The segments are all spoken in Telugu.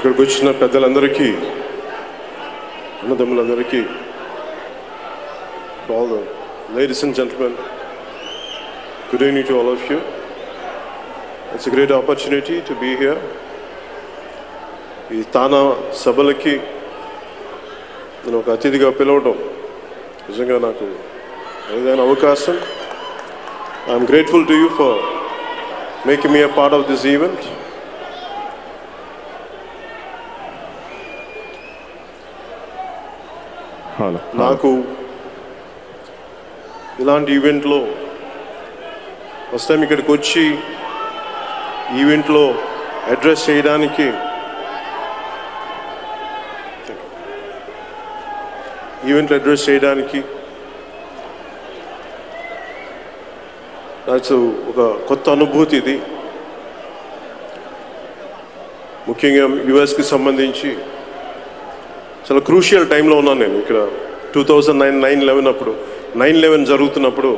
ఇక్కడికి వచ్చిన పెద్దలందరికీ అన్నదమ్ములందరికీ all ladies and gentlemen good evening to all of you it's great opportunity to be here ఈ తానా సభలకి నేను ఒక అతిథిగా పిలవడం నిజంగా నాకు ఏదైనా అవకాశం. I'm grateful to you for making me a part of this event నాకు ఇలాంటి ఈవెంట్లో ఫస్ట్ టైం ఇక్కడికి వచ్చి ఈవెంట్లో అడ్రస్ చేయడానికి ఈవెంట్లో అడ్రస్ చేయడానికి నాకు ఒక కొత్త అనుభూతి ఇది. ముఖ్యంగా యుఎస్కి సంబంధించి చాలా క్రూషియల్ టైంలో ఉన్నాను నేను. ఇక్కడ two thousand nine nine eleven అప్పుడు నైన్ లెవెన్ జరుగుతున్నప్పుడు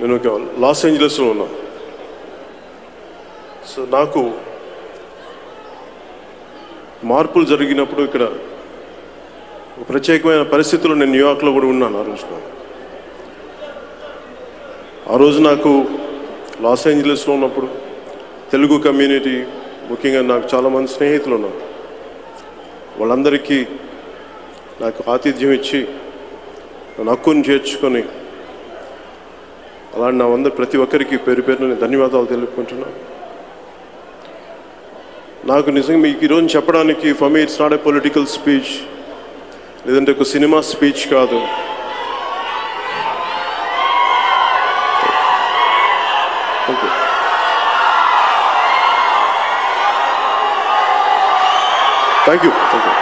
నేను ఒక లాస్ ఏంజలస్లో ఉన్నాను సో నాకు మార్పులు జరిగినప్పుడు ఇక్కడ ప్రత్యేకమైన పరిస్థితుల్లో నేను న్యూయార్క్లో కూడా ఉన్నాను ఆ రోజున. ఆ రోజు నాకు లాస్ ఏంజలస్లో ఉన్నప్పుడు తెలుగు కమ్యూనిటీ ముఖ్యంగా నాకు చాలామంది స్నేహితులు ఉన్నారు. వాళ్ళందరికీ నాకు ఆతిథ్యం ఇచ్చి నన్ను హక్కును చేర్చుకొని అలాంటి నా అందరు ప్రతి ఒక్కరికి పేరు పేరున నేను ధన్యవాదాలు తెలుపుకుంటున్నాను. నాకు నిజంగా మీకు ఈరోజు చెప్పడానికి for me it's not a political speech లేదంటే ఒక సినిమా స్పీచ్ కాదు. Thank you thank you thank you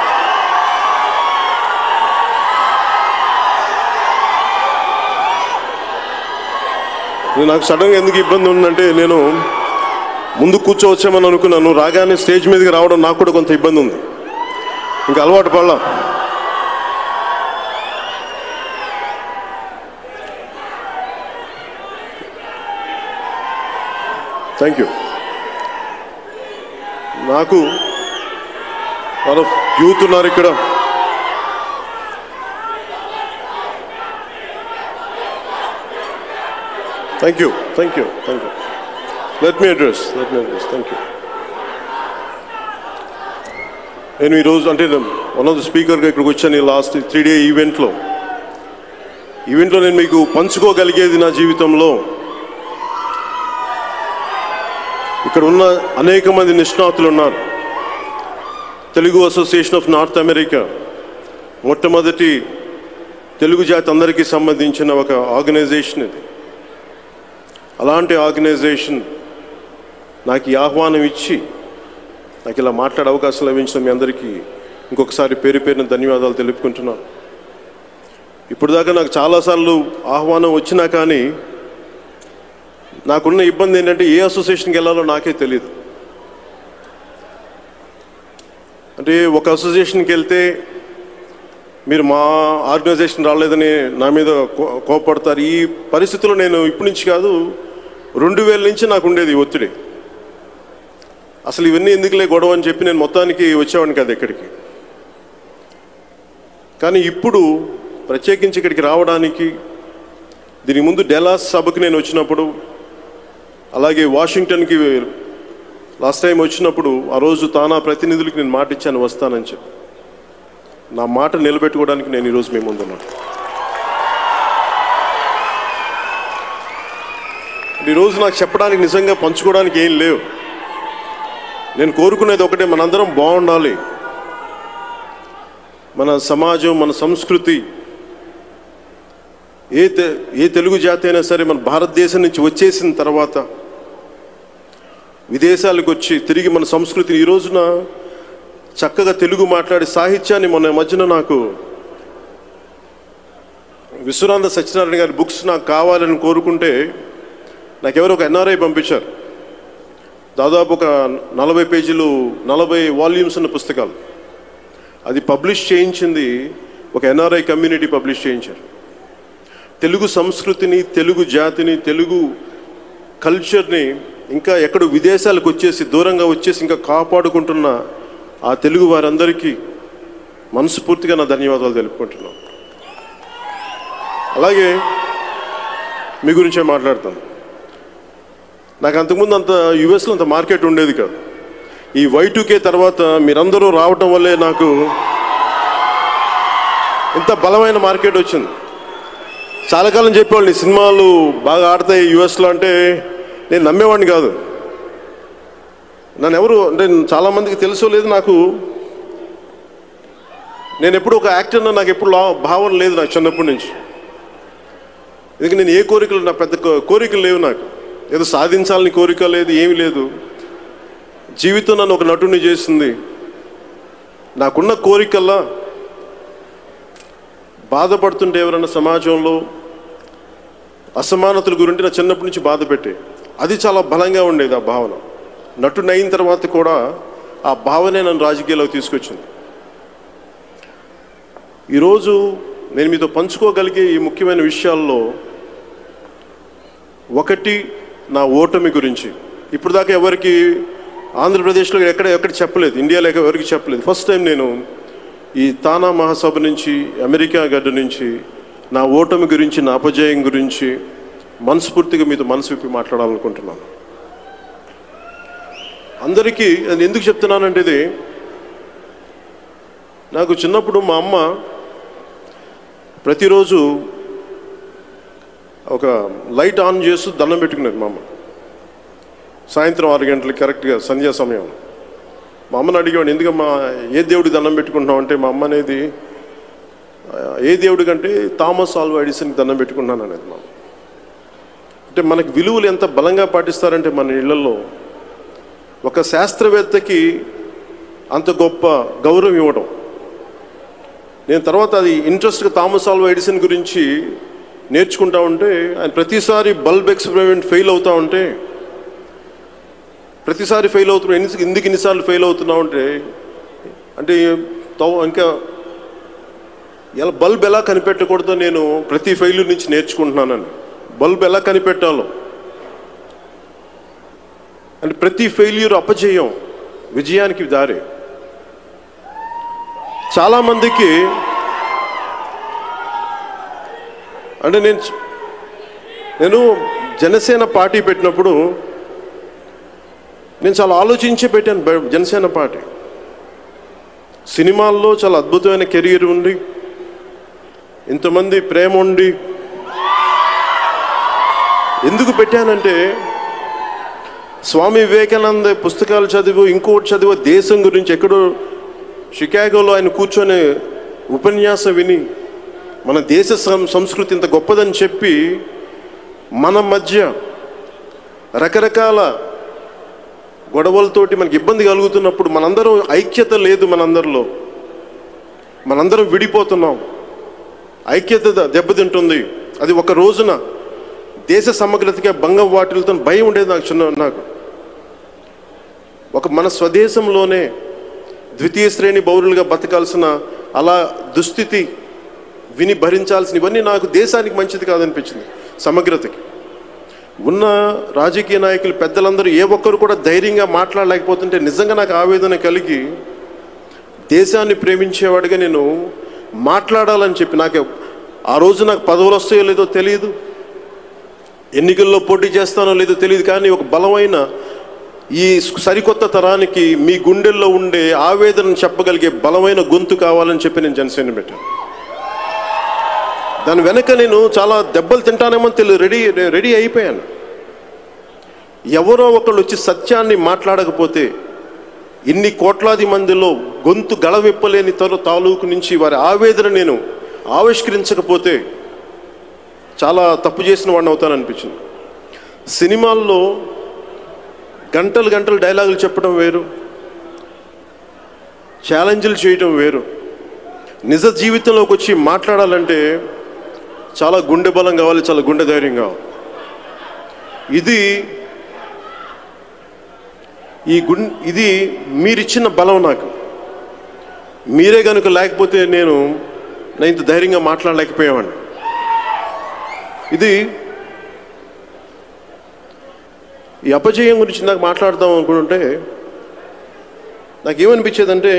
ఇది నాకు సడన్గా ఎందుకు ఇబ్బంది ఉందంటే నేను ముందు కూర్చోవచ్చామని అనుకున్నాను. రాగానే స్టేజ్ మీదకి రావడం నాకు కూడా కొంత ఇబ్బంది ఉంది. ఇంకా అలవాటు పడలా. థ్యాంక్ యూ నాకు మన యూత్ ఉన్నారు ఇక్కడ. Thank you thank you thank you let me address let me address thank you నేను ఈరోజు అంటే వన్ ఆఫ్ ద స్పీకర్గా ఇక్కడికి వచ్చాను లాస్ట్ త్రీ డే ఈవెంట్లో ఈవెంట్లో నేను మీకు పంచుకోగలిగేది నా జీవితంలో. ఇక్కడ ఉన్న అనేక మంది నిష్ణాతులు ఉన్నారు. Telugu association of North America మొట్టమొదటి తెలుగు జాతి అందరికీ సంబంధించిన ఒక ఆర్గనైజేషన్ ఇది. అలాంటి ఆర్గనైజేషన్ నాకు ఈ ఆహ్వానం ఇచ్చి నాకు ఇలా మాట్లాడే అవకాశం లభించిన మీ అందరికీ ఇంకొకసారి పేరు పేరున ధన్యవాదాలు తెలుపుకుంటున్నాను. ఇప్పుడు దాకా నాకు చాలాసార్లు ఆహ్వానం వచ్చినా కానీ నాకున్న ఇబ్బంది ఏంటంటే ఏ అసోసియేషన్కి వెళ్ళాలో నాకే తెలియదు అంటే ఒక అసోసియేషన్కి వెళ్తే మీరు మా ఆర్గనైజేషన్ రాలేదని నా మీద కో- కోపడతారు. ఈ పరిస్థితిలో నేను ఇప్పటి నుంచి కాదు రెండు వేల నుంచి నాకు ఉండేది ఒత్తిడి. అసలు ఇవన్నీ ఎందుకులే గొడవ అని చెప్పి నేను మొత్తానికి వచ్చేవాడిని కాదు ఇక్కడికి కానీ ఇప్పుడు ప్రత్యేకించి ఇక్కడికి రావడానికి దీని ముందు డెలాస్ సభకు నేను వచ్చినప్పుడు అలాగే వాషింగ్టన్కి లాస్ట్ టైం వచ్చినప్పుడు ఆ రోజు తానా ప్రతినిధులకి నేను మాట ఇచ్చాను వస్తానని చెప్పి. నా మాట నిలబెట్టుకోవడానికి నేను ఈరోజు మేము ముందున్నాను. ఈరోజు నాకు చెప్పడానికి నిజంగా పంచుకోవడానికి ఏం లేవు. నేను కోరుకునేది ఒకటే మనందరం బాగుండాలి. మన సమాజం మన సంస్కృతి ఏ తె ఏ తెలుగు జాతి అయినా సరే మన భారతదేశం నుంచి వచ్చేసిన తర్వాత విదేశాలకు వచ్చి తిరిగి మన సంస్కృతిని ఈ రోజున చక్కగా తెలుగు మాట్లాడే సాహిత్యాన్ని మొన్న మధ్యన నాకు విశ్వనాథ సత్యనారాయణ గారి బుక్స్ నాకు కావాలని కోరుకుంటే నాకు ఎవరో ఒక ఎన్ఆర్ఐ పంపించారు. దాదాపు ఒక నలభై పేజీలు నలభై వాల్యూమ్స్ ఉన్న పుస్తకాలు. అది పబ్లిష్ చేయించింది ఒక ఎన్ఆర్ఐ కమ్యూనిటీ పబ్లిష్ చేయించారు. తెలుగు సంస్కృతిని తెలుగు జాతిని తెలుగు కల్చర్ని ఇంకా ఎక్కడ విదేశాలకు వచ్చేసి దూరంగా వచ్చేసి ఇంకా కాపాడుకుంటున్న ఆ తెలుగు వారందరికీ మనస్ఫూర్తిగా నా ధన్యవాదాలు తెలుపుకుంటున్నాను. అలాగే మీ గురించే మాట్లాడతాను. నాకు అంతకుముందు అంత యుఎస్లో అంత మార్కెట్ ఉండేది కాదు. ఈ వైటుకే తర్వాత మీరందరూ రావటం వల్లే నాకు ఇంత బలమైన మార్కెట్ వచ్చింది. చాలా కాలం చెప్పేవాళ్ళు సినిమాలు బాగా ఆడతాయి యుఎస్లో అంటే నేను నమ్మేవాడిని కాదు. నన్ను ఎవరు అంటే చాలామందికి తెలుసో లేదు నాకు నేను ఎప్పుడు ఒక యాక్టర్న నాకు ఎప్పుడు లా- భావన లేదు నాకు చిన్నప్పటి నుంచి. ఎందుకంటే నేను ఏ కోరికలు నా పెద్ద కోరికలు లేవు నాకు. ఏదో సాధించాలని కోరిక లేదు ఏమీ లేదు. జీవితం నన్ను ఒక నటుని చేసింది. నాకున్న కోరికల్లా బాధపడుతుంటే ఎవరైనా సమాజంలో అసమానతల గురించి నా చిన్నప్పటి నుంచి బాధ పెట్టే అది చాలా బలంగా ఉండేది ఆ భావన. నటుని అయిన తర్వాత కూడా ఆ భావనే నన్ను రాజకీయాల్లోకి తీసుకొచ్చింది. ఈరోజు నేను మీతో పంచుకోగలిగే ఈ ముఖ్యమైన విషయాల్లో ఒకటి నా ఓటమి గురించి. ఇప్పుడు దాకా ఎవరికి ఆంధ్రప్రదేశ్లో ఎక్కడ ఎక్కడ చెప్పలేదు ఇండియాలో ఎవరికి చెప్పలేదు. ఫస్ట్ టైం నేను ఈ తానా మహాసభ నుంచి అమెరికా గడ్డ నుంచి నా ఓటమి గురించి నా అపజయం గురించి మనస్ఫూర్తిగా మీతో మనసు విప్పి మాట్లాడాలనుకుంటున్నాను. అందరికీ నేను ఎందుకు చెప్తున్నానంటే ఇది నాకు చిన్నప్పుడు మా అమ్మ ప్రతిరోజు ఒక లైట్ ఆన్ చేస్తూ దండం పెట్టుకునేది మా అమ్మ. సాయంత్రం ఆరు గంటలకి కరెక్ట్గా సంధ్యా సమయం. మా అమ్మని అడిగేవాడు ఎందుకమ్మా ఏ దేవుడికి దండం పెట్టుకుంటున్నావు? అంటే మా అమ్మ అనేది ఏ దేవుడి కంటే థామస్ ఆల్వా ఎడిసన్కి దండం పెట్టుకున్నాను అనేది మా అంటే మనకి విలువలు ఎంత బలంగా పాటిస్తారంటే మన ఇళ్ళలో ఒక శాస్త్రవేత్తకి అంత గొప్ప గౌరవం ఇవ్వడం. నేను తర్వాత అది ఇంట్రెస్ట్గా థామస్ ఆల్వా ఎడిసన్ గురించి నేర్చుకుంటా ఉంటే ఆయన ప్రతిసారి బల్బ్ ఎక్స్పెరిమెంట్ ఫెయిల్ అవుతా ఉంటే ప్రతిసారి ఫెయిల్ అవుతున్నా ఎన్ని ఎందుకు ఎన్నిసార్లు ఫెయిల్ అవుతున్నావు అంటే అంటే ఇంకా ఎలా బల్బ్ ఎలా కనిపెట్టకూడదో నేను ప్రతి ఫెయిల్యూర్ నుంచి నేర్చుకుంటున్నానని బల్బ్ ఎలా కనిపెట్టాలో. అంటే ప్రతి ఫెయిల్యూర్ అపజయం విజయానికి దారి. చాలామందికి అంటే నేను నేను జనసేన పార్టీ పెట్టినప్పుడు నేను చాలా ఆలోచించి పెట్టాను బ- జనసేన పార్టీ. సినిమాల్లో చాలా అద్భుతమైన కెరీర్ ఉంది ఇంతమంది ప్రేమ ఉండి ఎందుకు పెట్టానంటే స్వామి వివేకానంద పుస్తకాలు చదివి ఇంకోటి చదివు దేశం గురించి ఎక్కడో షికాగోలో ఆయన కూర్చొని ఉపన్యాసం విని మన దేశ సం- సంస్కృతి ఇంత గొప్పదని చెప్పి మన మధ్య రకరకాల గొడవలతోటి మనకి ఇబ్బంది కలుగుతున్నప్పుడు మనందరం ఐక్యత లేదు మనందరిలో. మనందరం విడిపోతున్నాం. ఐక్యత దెబ్బతింటుంది. అది ఒక రోజున దేశ సమగ్రతకే భంగం వాటిలతో భయం ఉండేది నాకు చిన్న నాకు. ఒక మన స్వదేశంలోనే ద్వితీయ శ్రేణి పౌరులుగా బతకాల్సిన అలా దుస్థితి విని భరించాల్సిన ఇవన్నీ నాకు దేశానికి మంచిది కాదనిపించింది సమగ్రతకి. ఉన్న రాజకీయ నాయకులు పెద్దలందరూ ఏ ఒక్కరు కూడా ధైర్యంగా మాట్లాడలేకపోతుంటే నిజంగా నాకు ఆవేదన కలిగి దేశాన్ని ప్రేమించేవాడిగా నేను మాట్లాడాలని చెప్పి నాకు ఆ రోజు నాకు పదవులు వస్తాయో లేదో తెలియదు ఎన్నికల్లో పోటీ చేస్తానో లేదో తెలియదు కానీ ఒక బలమైన ఈ సరికొత్త తరానికి మీ గుండెల్లో ఉండే ఆవేదనను చెప్పగలిగే బలమైన గొంతు కావాలని చెప్పి నేను జనసేన పెట్టాను. దాని వెనక నేను చాలా దెబ్బలు తింటానేమో తెలియదు. రెడీ రెడీ అయిపోయాను. ఎవరో ఒకళ్ళు వచ్చి సత్యాన్ని మాట్లాడకపోతే ఇన్ని కోట్లాది మందిలో గొంతు గళవిప్పలేని తరు తాలూకు నుంచి వారి ఆవేదన నేను ఆవిష్కరించకపోతే చాలా తప్పు చేసిన వాడిని అవుతాననిపించింది. సినిమాల్లో గంటలు గంటలు డైలాగులు చెప్పడం వేరు ఛాలెంజ్లు చేయటం వేరు. నిజ జీవితంలోకి వచ్చి మాట్లాడాలంటే చాలా గుండె బలం కావాలి చాలా గుండె ధైర్యం కావాలి. ఇది ఈ గుం ఇది మీరిచ్చిన బలం నాకు. మీరే కనుక లేకపోతే నేను నేను ఇంత ధైర్యంగా మాట్లాడలేకపోయేవాడిని. ఇది ఈ అపజయం గురించి నాకు మాట్లాడదాం అనుకుంటుంటే నాకేమనిపించేదంటే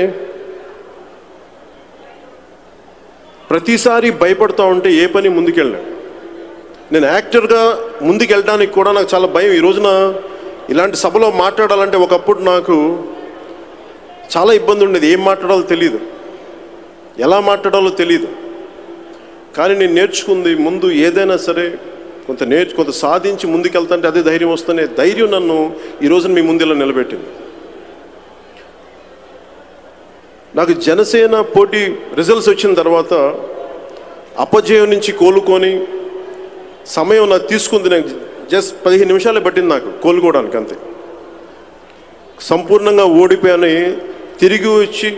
ప్రతిసారి భయపడుతూ ఉంటే ఏ పని ముందుకెళ్ళాను. నేను యాక్టర్గా ముందుకెళ్ళడానికి కూడా నాకు చాలా భయం. ఈ రోజున ఇలాంటి సభలో మాట్లాడాలంటే ఒకప్పుడు నాకు చాలా ఇబ్బంది ఉండేది. ఏం మాట్లాడాలో తెలియదు ఎలా మాట్లాడాలో తెలియదు కానీ నేను నేర్చుకుంది ముందు ఏదైనా సరే కొంత నేర్చు కొంత సాధించి ముందుకెళ్తుంటే అదే ధైర్యం వస్తేనే ధైర్యం నన్ను ఈ రోజున మీ ముందు ఇలా నిలబెట్టింది. నాకు జనసేన పోటీ రిజల్ట్స్ వచ్చిన తర్వాత అపజయం నుంచి కోలుకొని సమయం నాకు తీసుకుంది నాకు జస్ట్ పదిహేను నిమిషాలే పట్టింది నాకు కోలుకోవడానికి అంతే. సంపూర్ణంగా ఓడిపోయాని. తిరిగి వచ్చి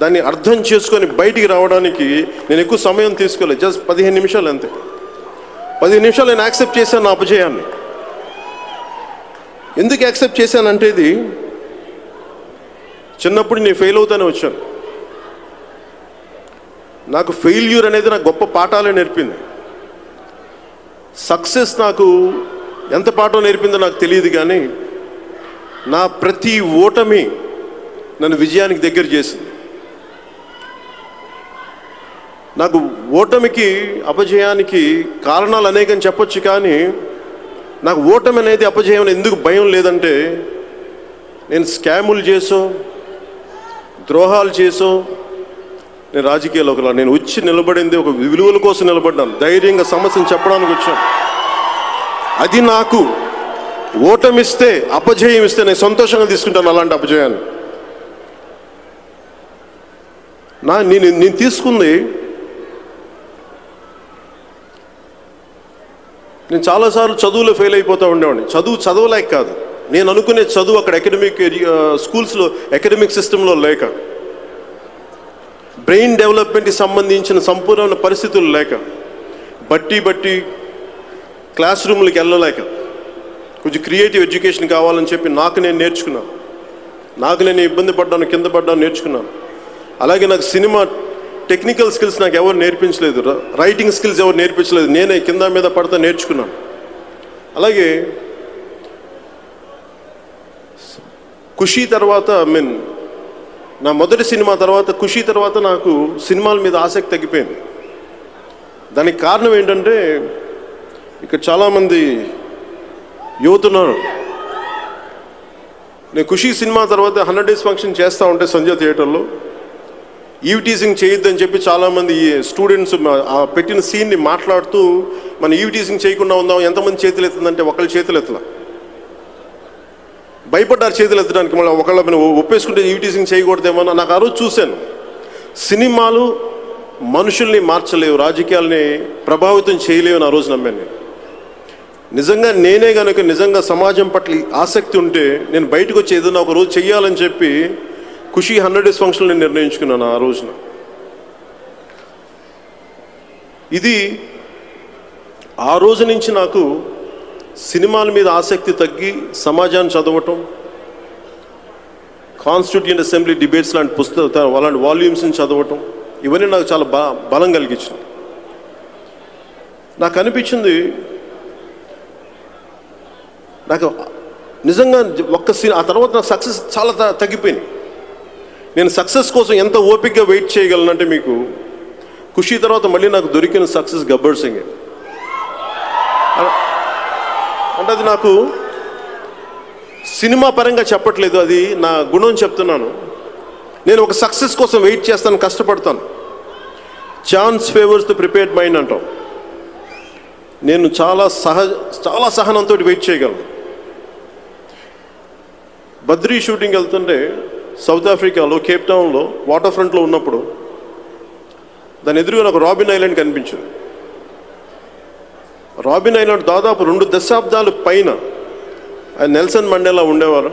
దాన్ని అర్థం చేసుకొని బయటికి రావడానికి నేను ఎక్కువ సమయం తీసుకోలేదు. జస్ట్ పదిహేను నిమిషాలు అంతే. పదిహేను నిమిషాలు నేను యాక్సెప్ట్ చేశాను నా అపజయాన్ని. ఎందుకు యాక్సెప్ట్ చేశానంటే ఇది చిన్నప్పుడు నేను ఫెయిల్ అవుతానే వచ్చాను. నాకు ఫెయిల్యూర్ అనేది నాకు గొప్ప పాఠాలే నేర్పింది. సక్సెస్ నాకు ఎంత పాఠం నేర్పిందో నాకు తెలియదు కానీ నా ప్రతి ఓటమి నన్ను విజయానికి దగ్గర చేసింది. నాకు ఓటమికి అపజయానికి కారణాలు అనేకం చెప్పొచ్చు కానీ నాకు ఓటమి అనేది అపజయం ఎందుకు భయం లేదంటే నేను స్కాములు చేసో ద్రోహాలు చేసో నేను రాజకీయాల్లోకి ఒకలా నేను వచ్చి నిలబడింది ఒక విలువల కోసం నిలబడ్డాను. ధైర్యంగా సమస్యను చెప్పడానికి వచ్చాను. అది నాకు ఓటమిస్తే అపజయం ఇస్తే నేను సంతోషంగా తీసుకుంటాను అలాంటి అపజయాన్ని. నా నేను నేను తీసుకుంది నేను చాలాసార్లు చదువులో ఫెయిల్ అయిపోతూ ఉండేవాడిని. చదువు చదవలేక కాదు. నేను అనుకునే చదువు అక్కడ అకాడమిక్ స్కూల్స్లో అకాడమిక్ సిస్టంలో లేక. బ్రెయిన్ డెవలప్మెంట్కి సంబంధించిన సంపూర్ణ పరిస్థితులు లేక. బట్టి బట్టి క్లాస్ రూమ్లకి వెళ్ళలేక. కొంచెం క్రియేటివ్ ఎడ్యుకేషన్ కావాలని చెప్పి నాకు నేను నేర్చుకున్నాను నాకు నేను ఇబ్బంది పడ్డాను కింద పడ్డాను నేర్చుకున్నాను అలాగే నాకు సినిమా టెక్నికల్ స్కిల్స్ నాకు ఎవరు నేర్పించలేదు. రైటింగ్ స్కిల్స్ ఎవరు నేర్పించలేదు. నేనే కింద మీద పడతా నేర్చుకున్నాను అలాగే ఖుషి తర్వాత ఐ మీన్ నా మొదటి సినిమా తర్వాత ఖుషి తర్వాత నాకు సినిమాల మీద ఆసక్తి తగ్గిపోయింది. దానికి కారణం ఏంటంటే ఇక్కడ చాలామంది యువతున్నారు. నేను ఖుషి సినిమా తర్వాత హండ్రెడ్ డేస్ ఫంక్షన్ చేస్తూ ఉంటే సంజయ్ థియేటర్లో. ఈవిటీసింగ్ చేయొద్దని చెప్పి చాలామంది స్టూడెంట్స్ ఆ పెట్టిన సీన్ని మాట్లాడుతూ మనం ఈవిటీసింగ్ చేయకుండా ఉందాం ఎంతమంది చేతులు ఎత్తుందంటే ఒకళ్ళ చేతులు ఎత్తలా భయపడ్డారు చేతులు ఎత్తడానికి మళ్ళీ ఒకళ్ళ మీద ఒప్పేసుకుంటే ఈవ్ చేయకూడదేమో అని నాకు ఆ రోజు చూశాను. సినిమాలు మనుషుల్ని మార్చలేవు రాజకీయాల్ని ప్రభావితం చేయలేవు అని ఆ రోజు నమ్మాను నేను. నిజంగా నేనే కనుక నిజంగా సమాజం పట్ల ఆసక్తి ఉంటే నేను బయటకు వచ్చి ఏదైనా ఒక రోజు చెయ్యాలని చెప్పి ఖుషి హండ్రెడ్ డేస్ ఫంక్షన్ నేను నిర్ణయించుకున్నాను ఆ రోజున. ఇది ఆ రోజు నుంచి నాకు సినిమాల మీద ఆసక్తి తగ్గి సమాజాన్ని చదవటం కాన్స్టిట్యూంట్ అసెంబ్లీ డిబేట్స్ లాంటి పుస్తక అలాంటి వాల్యూమ్స్ని చదవటం ఇవన్నీ నాకు చాలా బలం కలిగించింది నాకు అనిపించింది నాకు నిజంగా ఒక్క సినిమా ఆ తర్వాత నాకు సక్సెస్ చాలా త- తగ్గిపోయింది. నేను సక్సెస్ కోసం ఎంత ఓపికగా వెయిట్ చేయగలనంటే మీకు ఖుషి తర్వాత మళ్ళీ నాకు దొరికిన సక్సెస్ గబ్బర్ సింగ్. అంటే అది నాకు సినిమా పరంగా చెప్పట్లేదు అది నా గుణం చెప్తున్నాను. నేను ఒక సక్సెస్ కోసం వెయిట్ చేస్తాను కష్టపడతాను. Chance favours to prepared mind అంటాం. నేను చాలా సహజ చాలా సహనంతో వెయిట్ చేయగలను. బద్రీ షూటింగ్ వెళ్తుంటే సౌత్ ఆఫ్రికాలో కేప్ టౌన్లో వాటర్ ఫ్రంట్లో ఉన్నప్పుడు దాని ఎదురుగా నాకు రాబిన్ ఐలాండ్ కనిపించింది. రాబిన్ ఐలాండ్ దాదాపు రెండు దశాబ్దాలు పైన ఆయన నెల్సన్ మండేలా ఉండేవారు.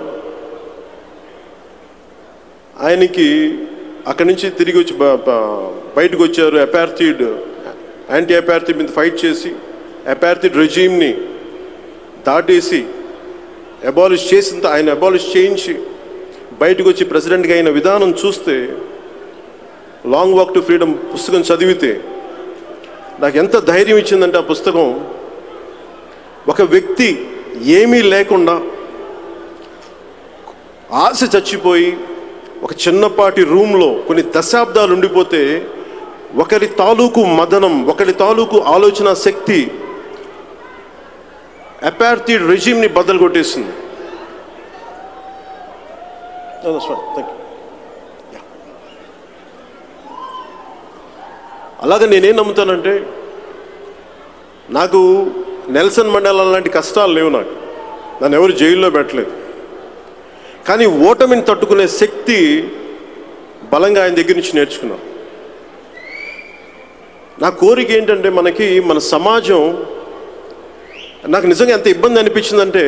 ఆయనకి అక్కడి నుంచి తిరిగి వచ్చి బయటకు వచ్చారు. అపార్థిడ్ యాంటీ అపార్థిడ్ మీద ఫైట్ చేసి అపార్థిడ్ రెజీమ్ని దాటేసి అబాలిష్ చేసిన ఆయన అబాలిష్ చేయించి బయటకు వచ్చి ప్రెసిడెంట్గా అయిన విధానం చూస్తే లాంగ్ వాక్ టు ఫ్రీడమ్ పుస్తకం చదివితే నాకు ఎంత ధైర్యం ఇచ్చిందంటే ఆ పుస్తకం? ఒక వ్యక్తి ఏమీ లేకుండా ఆశ చచ్చిపోయి ఒక చిన్నపాటి రూమ్లో కొన్ని దశాబ్దాలు ఉండిపోతే ఒకరి తాలూకు మదనం ఒకరి తాలూకు ఆలోచన శక్తి అపార్థిడ్ రెజిమ్ని బద్దలు కొట్టేసింది అలాగే నేనేం నమ్ముతానంటే నాకు నెల్సన్ మండల లాంటి కష్టాలు లేవు నాకు. నన్ను ఎవరు జైల్లో పెట్టలేదు. కానీ ఓటమిని తట్టుకునే శక్తి బలంగా ఆయన దగ్గర నుంచి నేర్చుకున్నాను నా కోరిక ఏంటంటే మనకి మన సమాజం నాకు నిజంగా ఎంత ఇబ్బంది అనిపించిందంటే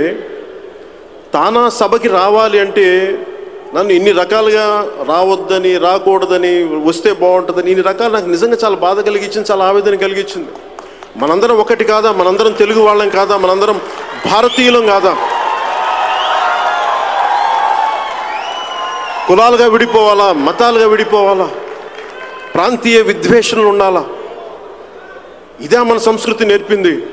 తానా సభకి రావాలి అంటే నన్ను ఇన్ని రకాలుగా రావద్దని రాకూడదని వస్తే బాగుంటుందని ఇన్ని రకాలు నాకు నిజంగా చాలా బాధ కలిగించింది చాలా ఆవేదన కలిగించింది. మనందరం ఒకటి కాదా? మనందరం తెలుగు వాళ్ళం కాదా? మనందరం భారతీయులం కాదా? కులాలుగా విడిపోవాలా? మతాలుగా విడిపోవాలా? ప్రాంతీయ విద్వేషణలు ఉండాలా? ఇదే మన సంస్కృతి నేర్పింది.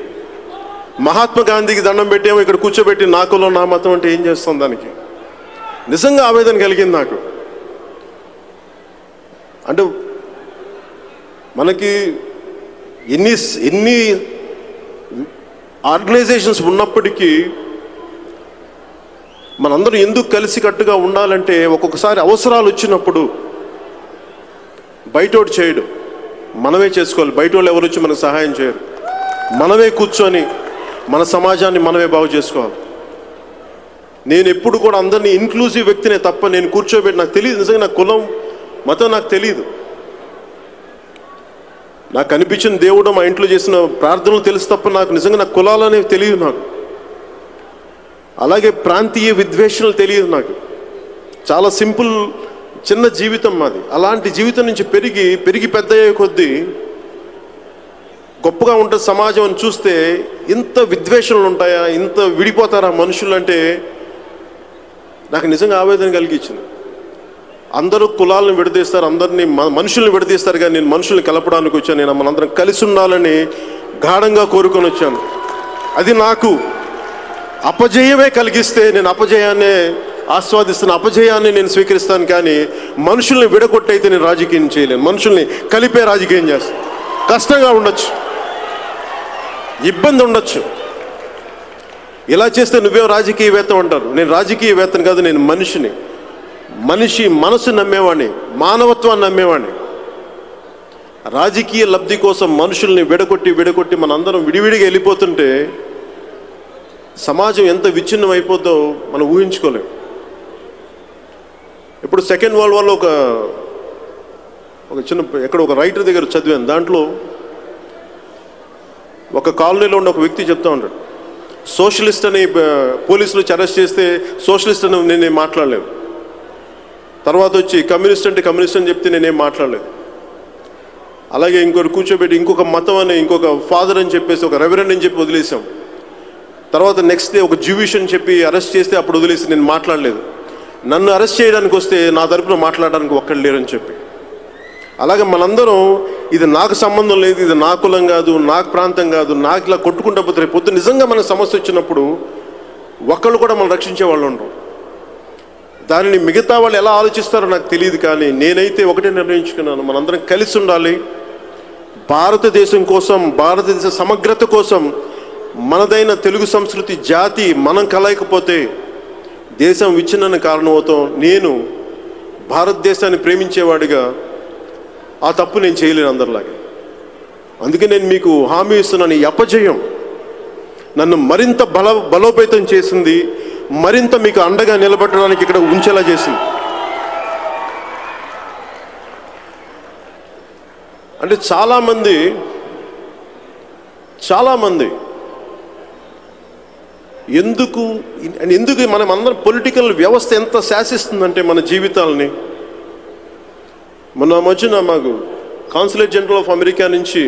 మహాత్మా గాంధీకి దండం పెట్టేమో ఇక్కడ కూర్చోబెట్టి నా కులం నా మతం అంటే ఏం చేస్తాం దానికి? నిజంగా ఆవేదన కలిగింది నాకు. అంటే మనకి ఎన్ని ఎన్ని ఆర్గనైజేషన్స్ ఉన్నప్పటికీ మనందరం ఎందుకు కలిసికట్టుగా ఉండాలంటే ఒక్కొక్కసారి అవసరాలు వచ్చినప్పుడు బయటోటి చేయడు. మనమే చేసుకోవాలి. బయట వాళ్ళు ఎవరు వచ్చి మనకు సహాయం చేయరు. మనమే కూర్చొని మన సమాజాన్ని మనమే బాగు చేసుకోవాలి. నేను ఎప్పుడు కూడా అందరినీ ఇన్క్లూజివ్ వ్యక్తినే తప్ప నేను కూర్చోబెట్టి నాకు తెలియదు. నిజంగా నా కులం మతం నాకు తెలియదు. నాకు కనిపించిన దేవుడు మా ఇంట్లో చేసిన ప్రార్థనలు తెలుసు తప్ప నాకు నిజంగా నా కులాలు అనేవి తెలియదు నాకు. అలాగే ప్రాంతీయ విద్వేషణలు తెలియదు నాకు. చాలా సింపుల్ చిన్న జీవితం మాది. అలాంటి జీవితం నుంచి పెరిగి పెరిగి పెద్ద అయ్యే కొద్దీ గొప్పగా ఉంటుంది సమాజం అని చూస్తే ఇంత విద్వేషణలు ఉంటాయా? ఇంత విడిపోతారా మనుషులు అంటే నాకు నిజంగా ఆవేదన కలిగించింది. అందరూ కులాలను విడదీస్తారు అందరినీ మ- మనుషుల్ని విడదీస్తారు కానీ నేను మనుషుల్ని కలపడానికి వచ్చాను. నేను మనందరం కలిసి ఉండాలని గాఢంగా కోరుకొని వచ్చాను. అది నాకు అపజయమే కలిగిస్తే నేను అపజయాన్నే ఆస్వాదిస్తున్న అపజయాన్ని నేను స్వీకరిస్తాను కానీ మనుషుల్ని విడగొట్టయితే నేను రాజకీయం చేయలేను. మనుషుల్ని కలిపే రాజకీయం చేస్తాను. కష్టంగా ఉండొచ్చు. ఇబ్బంది ఉండొచ్చు. ఇలా చేస్తే నువ్వేం రాజకీయవేత్త ఉంటారు నేను రాజకీయవేత్తను కాదు నేను మనిషిని. మనిషి మనసు నమ్మేవాడిని మానవత్వాన్ని నమ్మేవాడిని. రాజకీయ లబ్ధి కోసం మనుషుల్ని విడగొట్టి విడగొట్టి మనందరం విడివిడిగా వెళ్ళిపోతుంటే సమాజం ఎంత విచ్ఛిన్నం అయిపోద్దో మనం ఊహించుకోలేం. ఇప్పుడు సెకండ్ వరల్డ్ వార్లో ఒక ఒక చిన్న ఎక్కడ ఒక రైటర్ దగ్గర చదివాను. దాంట్లో ఒక కాలనీలో ఉన్న ఒక వ్యక్తి చెప్తా ఉంటాడు. సోషలిస్ట్ అని పోలీసులు అరెస్ట్ చేస్తే సోషలిస్ట్ అని నేనేం మాట్లాడలేదు. తర్వాత వచ్చి కమ్యూనిస్ట్ అంటే కమ్యూనిస్ట్ అని చెప్తే నేనేం మాట్లాడలేదు. అలాగే ఇంకోటి కూర్చోబెట్టి ఇంకొక మతం అని ఇంకొక ఫాదర్ అని చెప్పేసి ఒక రెవరెండ్ అని చెప్పి వదిలేసాం తర్వాత నెక్స్ట్ డే ఒక జ్యూవిష్ అని చెప్పి అరెస్ట్ చేస్తే అప్పుడు వదిలేసి నేను మాట్లాడలేదు. నన్ను అరెస్ట్ చేయడానికి వస్తే నా తరపున మాట్లాడడానికి ఒక్కళ్ళు లేరని చెప్పి. అలాగే మనందరం ఇది నాకు సంబంధం లేదు ఇది నా కులం కాదు నాకు ప్రాంతం కాదు నాకు ఇలా కొట్టుకుంటా పోతే రేపు పొద్దు నిజంగా మన సమస్య వచ్చినప్పుడు ఒక్కళ్ళు కూడా మనం రక్షించే వాళ్ళు ఉండరు. దానిని మిగతా వాళ్ళు ఎలా ఆలోచిస్తారో నాకు తెలియదు కానీ నేనైతే ఒకటే నిర్ణయించుకున్నాను. మనందరం కలిసి ఉండాలి. భారతదేశం కోసం భారతదేశ సమగ్రత కోసం మనదైన తెలుగు సంస్కృతి జాతి మనం కలయకపోతే దేశం విచ్ఛిన్న కారణమవుతాం. నేను భారతదేశాన్ని ప్రేమించేవాడిగా ఆ తప్పు నేను చేయలేను అందరిలాగే. అందుకే నేను మీకు హామీ ఇస్తున్నాను ఈ అపజయం నన్ను మరింత బల బలోపేతం చేసింది మరింత మీకు అండగా నిలబెట్టడానికి ఇక్కడ ఉంచేలా చేసింది. అంటే చాలామంది చాలామంది ఎందుకు ఎందుకు మనం అందరం పొలిటికల్ వ్యవస్థ ఎంత శాసిస్తుందంటే మన జీవితాలని మొన్న మధ్యన మాకు కాన్సులేట్ జనరల్ ఆఫ్ అమెరికా నుంచి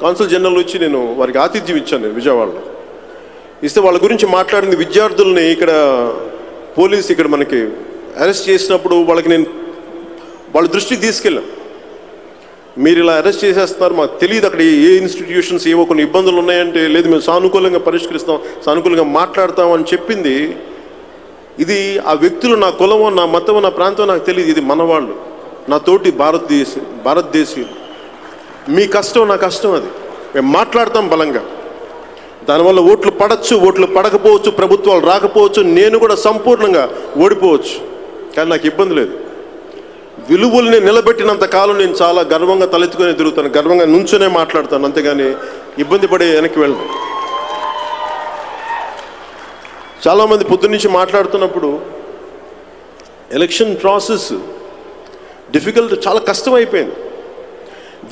కాన్సుల్ జనరల్ వచ్చి నేను వారికి ఆతిథ్యం ఇచ్చాను నేను విజయవాడలో. ఇస్తే వాళ్ళ గురించి మాట్లాడింది విద్యార్థుల్ని ఇక్కడ పోలీస్ ఇక్కడ మనకి అరెస్ట్ చేసినప్పుడు వాళ్ళకి నేను వాళ్ళ దృష్టికి తీసుకెళ్ళాం. మీరు ఇలా అరెస్ట్ చేసేస్తున్నారు మాకు తెలియదు అక్కడ ఏ ఇన్స్టిట్యూషన్స్ ఏవో కొన్ని ఇబ్బందులు ఉన్నాయంటే లేదు మేము సానుకూలంగా పరిష్కరిస్తాం సానుకూలంగా మాట్లాడతాం అని చెప్పింది. ఇది ఆ వ్యక్తులు నా కులమో నా మతమో నా ప్రాంతం నాకు తెలియదు ఇది మనవాళ్ళు నా తోటి భారతదేశ భారతదేశీయులు. మీ కష్టం నా కష్టం అది. మేము మాట్లాడతాం బలంగా. దానివల్ల ఓట్లు పడచ్చు ఓట్లు పడకపోవచ్చు ప్రభుత్వాలు రాకపోవచ్చు నేను కూడా సంపూర్ణంగా ఓడిపోవచ్చు. కానీ నాకు ఇబ్బంది లేదు. విలువల్ని నిలబెట్టినంత కాలం నేను చాలా గర్వంగా తలెత్తుకొని తిరుగుతాను గర్వంగా నుంచునే మాట్లాడతాను అంతేగాని ఇబ్బంది పడే వెనక్కి వెళ్ళను. చాలామంది పొద్దున్నుంచి మాట్లాడుతున్నప్పుడు ఎలక్షన్ ప్రాసెస్ డిఫికల్ట్ చాలా కష్టమైపోయింది.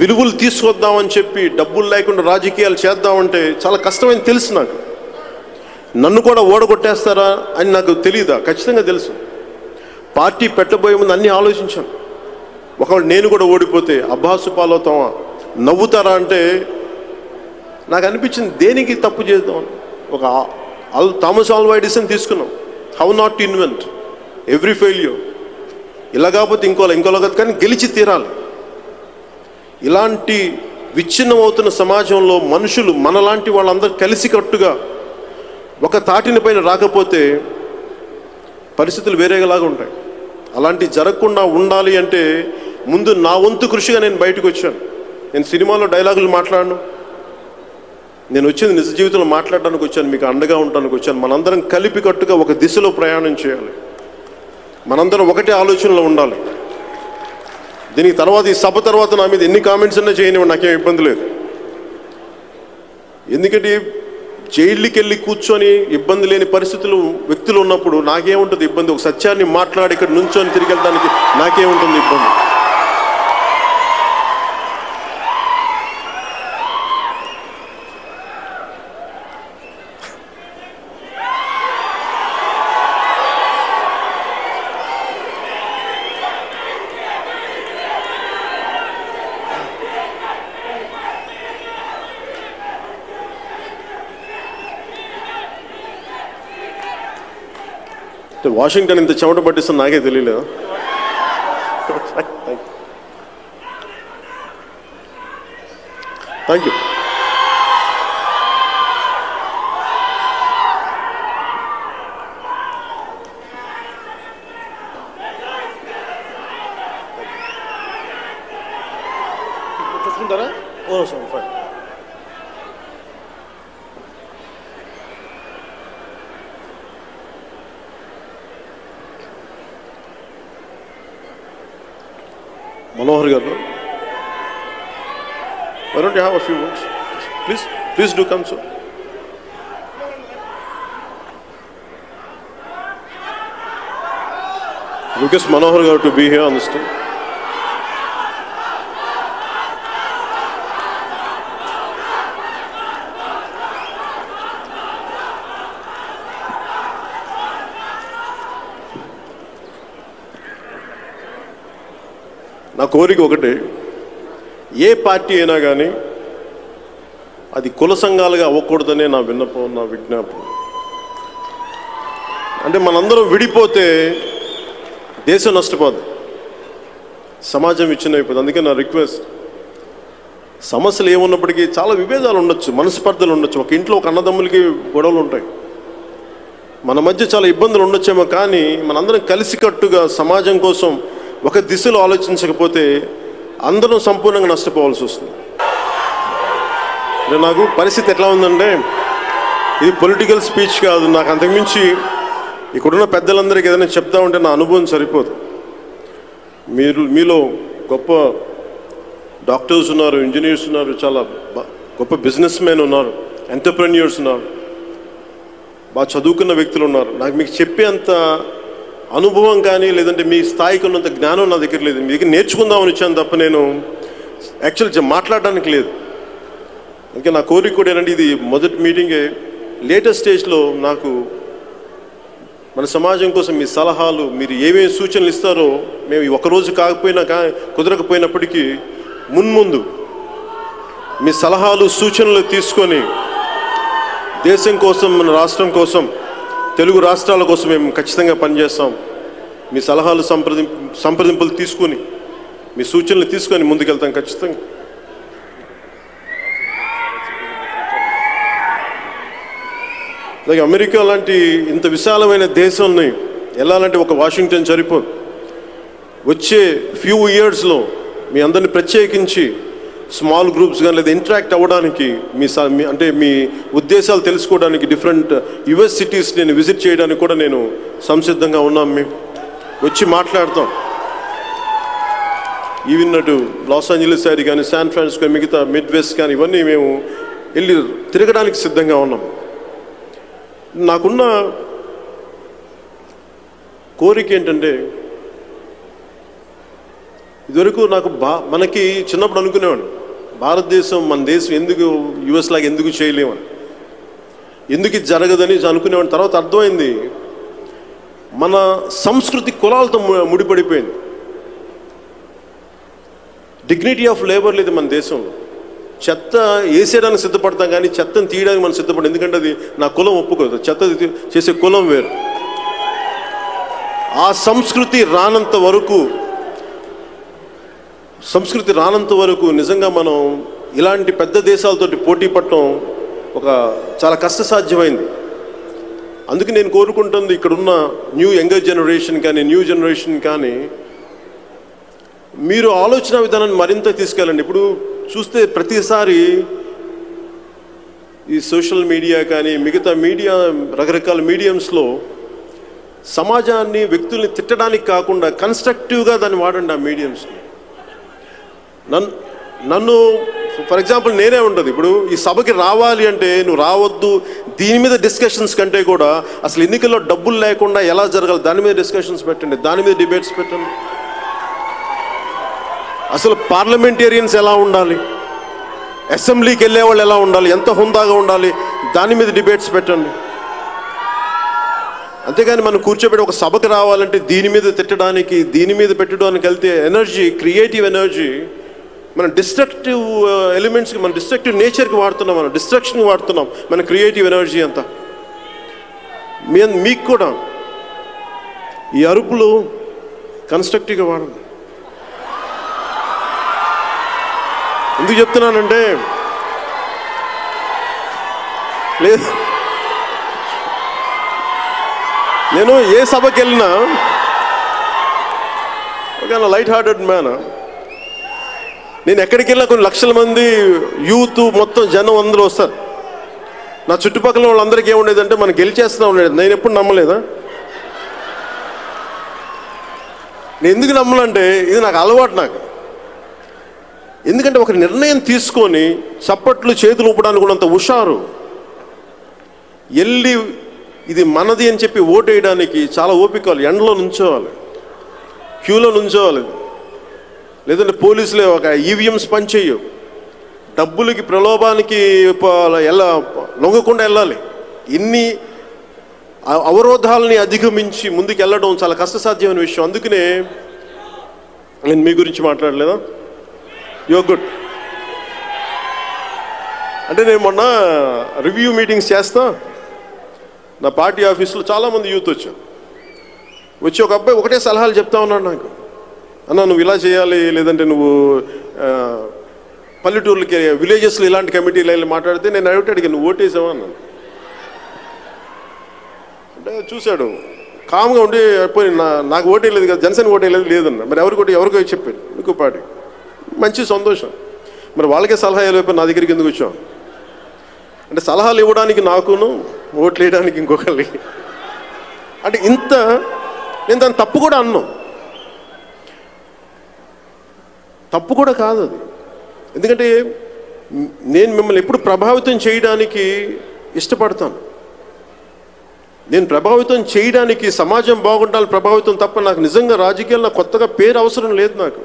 విలువలు తీసుకొద్దామని చెప్పి డబ్బులు లేకుండా రాజకీయాలు చేద్దామంటే చాలా కష్టమని తెలుసు నాకు. నన్ను కూడా ఓడగొట్టేస్తారా అని నాకు తెలియదా ఖచ్చితంగా తెలుసు. పార్టీ పెట్టబోయే ముందు అన్నీ ఆలోచించాను ఒకవేళ నేను కూడా ఓడిపోతే అబ్బాసు పాలవుతామా నవ్వుతారా అంటే నాకు అనిపించింది దేనికి తప్పు చేద్దాం? ఒక అల్ థామస్ ఆల్వా ఎడిసన్ తీసుకున్నాం how not invent every failure ఇలా కాకపోతే ఇంకోలా ఇంకోలా కాదు కానీ గెలిచి తీరాలి. ఇలాంటి విచ్ఛిన్నమవుతున్న సమాజంలో మనుషులు మనలాంటి వాళ్ళందరూ కలిసికట్టుగా ఒక తాటిని పైన రాకపోతే పరిస్థితులు వేరేలాగా ఉంటాయి. అలాంటి జరగకుండా ఉండాలి అంటే ముందు నా వంతు కృషిగా నేను బయటకు వచ్చాను. నేను సినిమాలో డైలాగులు మాట్లాడను. నేను వచ్చింది నిజ జీవితంలో మాట్లాడడానికి వచ్చాను మీకు అండగా ఉండడానికి వచ్చాను. మనందరం కలిపి కట్టుగా ఒక దిశలో ప్రయాణం చేయాలి. మనందరం ఒకటే ఆలోచనలో ఉండాలి. దీనికి తర్వాత ఈ సభ తర్వాత నా మీద ఎన్ని కామెంట్స్ అన్నా చేయనివ్వండి నాకేం ఇబ్బంది లేదు. ఎందుకంటే జైళ్ళకి వెళ్ళి కూర్చొని ఇబ్బంది లేని పరిస్థితులు వ్యక్తులు ఉన్నప్పుడు నాకేముంటుంది ఇబ్బంది? ఒక సత్యాన్ని మాట్లాడి ఇక్కడ నుంచొని తిరిగి వెళ్ళడానికి నాకేముంటుంది ఇబ్బంది? వాషింగ్టన్ ఇంత చెమట పట్టిస్తుంది నాకే తెలియలేదు thank you Allahu Akbar. Why don't you have a few words? Please, please do come, sir. Lucas Manohar to be here on the stage. నా కోరిక ఒకటే ఏ పార్టీ అయినా కానీ అది కుల సంఘాలుగా అవ్వకూడదనే నా విన్నపం నా విజ్ఞాపం. అంటే మనందరం విడిపోతే దేశం నష్టపోదు. సమాజం విచ్ఛిన్నమైపోతుంది అందుకే నా రిక్వెస్ట్ సమస్యలు ఏమున్నప్పటికీ చాలా విభేదాలు ఉండొచ్చు మనస్పర్ధలు ఉండొచ్చు. ఒక ఇంట్లో ఒక అన్నదమ్ములకి గొడవలు ఉంటాయి. మన మధ్య చాలా ఇబ్బందులు ఉండొచ్చేమో కానీ మనందరం కలిసికట్టుగా సమాజం కోసం ఒక దిశలో ఆలోచించకపోతే అందరం సంపూర్ణంగా నష్టపోవాల్సి వస్తుంది. నాకు పరిస్థితి ఎట్లా ఉందంటే ఇది పొలిటికల్ స్పీచ్ కాదు. నాకు అంతకుమించి ఇక్కడున్న పెద్దలందరికీ ఏదైనా చెప్తా ఉంటే నా అనుభవం సరిపోదు. మీరు మీలో గొప్ప డాక్టర్స్ ఉన్నారు ఇంజనీర్స్ ఉన్నారు చాలా గొప్ప బిజినెస్ మెన్ ఉన్నారు ఎంటర్ప్రెన్యూర్స్ ఉన్నారు బాగా చదువుకున్న వ్యక్తులు ఉన్నారు. నాకు మీకు చెప్పేంత అనుభవం కానీ లేదంటే మీ స్థాయికి ఉన్నంత జ్ఞానం నా దగ్గర లేదు. మీ దగ్గర నేర్చుకుందామని వచ్చాను తప్ప నేను యాక్చువల్ మాట్లాడడానికి లేదు. అందుకే నా కోరిక కూడా ఏంటంటే ఇది మొదటి మీటింగే లేటెస్ట్ స్టేజ్లో నాకు మన సమాజం కోసం మీ సలహాలు మీరు ఏమేమి సూచనలు ఇస్తారో మేము ఒకరోజు కాకపోయినా కా కుదరకపోయినప్పటికీ మున్ముందు మీ సలహాలు సూచనలు తీసుకొని దేశం కోసం మన రాష్ట్రం కోసం తెలుగు రాష్ట్రాల కోసం మేము ఖచ్చితంగా పనిచేస్తాం. మీ సలహాలు సంప్రదిం సంప్రదింపులు తీసుకొని మీ సూచనలు తీసుకొని ముందుకెళ్తాం ఖచ్చితంగా. అలాగే అమెరికా లాంటి ఇంత విశాలమైన దేశాన్ని వెళ్ళాలంటే ఒక వాషింగ్టన్ సరిపోదు. వచ్చే ఫ్యూ ఇయర్స్లో మీ అందరిని ప్రత్యేకించి స్మాల్ గ్రూప్స్ కానీ లేదా ఇంటరాక్ట్ అవ్వడానికి మీ స- మీ- అంటే మీ ఉద్దేశాలు తెలుసుకోవడానికి డిఫరెంట్ యుఎస్ సిటీస్ నేను విజిట్ చేయడానికి కూడా నేను సంసిద్ధంగా ఉన్నాం. మేము వచ్చి మాట్లాడతాం. ఈవెన్ అటు లాస్ ఏంజలీస్ సైడ్ కానీ శాన్ ఫ్రాన్సిస్కో మిగతా మిడ్ వెస్ట్ కానీ ఇవన్నీ మేము వెళ్ళి తిరగడానికి సిద్ధంగా ఉన్నాం. నాకున్న కోరిక ఏంటంటే ఇదివరకు నాకు బా మనకి చిన్నప్పుడు అనుకునేవాడు భారతదేశం మన దేశం ఎందుకు యుఎస్ లాగా ఎందుకు చేయలేమని ఎందుకు ఇది జరగదని అనుకునేవాడిని. తర్వాత అర్థమైంది మన సంస్కృతి కులాలతో ముడిపడిపోయింది. డిగ్నిటీ ఆఫ్ లేబర్ లేదు మన దేశంలో. చెత్త వేసేయడానికి సిద్ధపడతాం కానీ చెత్తను తీయడానికి మనం సిద్ధపడం ఎందుకంటే అది నా కులం ఒప్పుకోదు. చెత్త చేసే కులం వేరు. ఆ సంస్కృతి రానంత వరకు సంస్కృతి రానంత వరకు నిజంగా మనం ఇలాంటి పెద్ద దేశాలతోటి పోటీ పడటం ఒక చాలా కష్టసాధ్యమైంది. అందుకే నేను కోరుకుంటుంది ఇక్కడున్న న్యూ యంగర్ జనరేషన్ కానీ న్యూ జనరేషన్ కానీ మీరు ఆలోచన విధానాన్ని మరింత తీసుకెళ్ళండి. ఇప్పుడు చూస్తే ప్రతిసారి ఈ సోషల్ మీడియా కానీ మిగతా మీడియా రకరకాల మీడియంస్లో సమాజాన్ని వ్యక్తుల్ని తిట్టడానికి కాకుండా కన్స్ట్రక్టివ్గా దాన్ని వాడండి ఆ మీడియంస్ని. నన్ను నన్ను ఫర్ ఎగ్జాంపుల్ నేనే ఉండదు ఇప్పుడు ఈ సభకి రావాలి అంటే నువ్వు రావద్దు దీని మీద డిస్కషన్స్ కంటే కూడా అసలు ఎన్నికల్లో డబ్బులు లేకుండా ఎలా జరగాలి దాని మీద డిస్కషన్స్ పెట్టండి దాని మీద డిబేట్స్ పెట్టండి. అసలు పార్లమెంటేరియన్స్ ఎలా ఉండాలి? అసెంబ్లీకి వెళ్ళే వాళ్ళు ఎలా ఉండాలి? ఎంత హుందాగా ఉండాలి? దాని మీద డిబేట్స్ పెట్టండి. అంతేగాని మనం కూర్చోబెట్టి ఒక సభకు రావాలంటే దీని మీద తిట్టడానికి దీని మీద పెట్టడానికి వెళ్తే ఎనర్జీ క్రియేటివ్ ఎనర్జీ మనం డిస్ట్రక్టివ్ ఎలిమెంట్స్కి మన డిస్ట్రక్టివ్ నేచర్కి uh, వాడుతున్నాం మనం. డిస్ట్రక్షన్కి వాడుతున్నాం మన క్రియేటివ్ ఎనర్జీ అంతా. మీ మీకు కూడా ఈ అరుపులు కన్స్ట్రక్టివ్గా వాడండి ఎందుకు చెప్తున్నానంటే లేదు. నేను ఏ సభకి వెళ్ళినా ఒక లైట్ హార్టెడ్ మ్యాన్? నేను ఎక్కడికి వెళ్ళినా కొన్ని లక్షల మంది యూత్ మొత్తం జనం అందరూ వస్తారు. నా చుట్టుపక్కల వాళ్ళందరికీ ఏముండేదంటే మనం గెలిచేస్తున్నాం ఉండేది. నేను ఎప్పుడు నమ్మలేదా? నేను ఎందుకు నమ్మలంటే ఇది నాకు అలవాటు నాకు. ఎందుకంటే ఒక నిర్ణయం తీసుకొని చప్పట్లు చేతులు ఊపడానికి ఉన్నంత హుషారు. వెళ్ళి ఇది మనది అని చెప్పి ఓటు వేయడానికి చాలా ఓపికలు ఎండలో నుంచోవాలి. క్యూలో నుంచోవాలి. లేదంటే పోలీసులే ఒక ఈవీఎంస్ పనిచేయవు డబ్బులకి ప్రలోభానికి ఎలా లొంగకుండా వెళ్ళాలి ఇన్ని అవరోధాలని అధిగమించి ముందుకు వెళ్ళడం చాలా కష్టసాధ్యమైన విషయం. అందుకనే నేను మీ గురించి మాట్లాడలేదా? యో గుడ్ అంటే నేను మొన్న రివ్యూ మీటింగ్స్ చేస్తా. నా పార్టీ ఆఫీస్లో చాలామంది యూత్ వచ్చారు. వచ్చి ఒక అబ్బాయి ఒకటే సలహాలు చెప్తా ఉన్నాడు నాకు. అన్న నువ్వు ఇలా చేయాలి లేదంటే నువ్వు పల్లెటూర్లకి విలేజెస్లో ఇలాంటి కమిటీలు వెళ్ళి మాట్లాడితే నేను అడిగితే అడిగి నువ్వు ఓటేసావా? అన్నాను. అంటే చూశాడు. కామ్గా ఉండి పోయి నా నాకు ఓటేయలేదు కదా జనసేన ఓటేయలేదు లేదన్న. మరి ఎవరికి ఓటే ఎవరికో చెప్పాడు. ఇంకో పాటి మంచి సంతోషం. మరి వాళ్ళకే సలహా వెళ్ళిపోయి నా దగ్గరికి ఎందుకు వచ్చాం అంటే సలహాలు ఇవ్వడానికి నాకును ఓట్లు వేయడానికి ఇంకొకరికి అంటే ఇంత నేను దాన్ని తప్పు కూడా అన్నాం. తప్పు కూడా కాదు అది. ఎందుకంటే నేను మిమ్మల్ని ఎప్పుడు ప్రభావితం చేయడానికి ఇష్టపడతాను. నేను ప్రభావితం చేయడానికి సమాజం బాగుండాలి ప్రభావితం తప్ప నాకు నిజంగా రాజకీయాల్లో కొత్తగా పేరు అవసరం లేదు నాకు.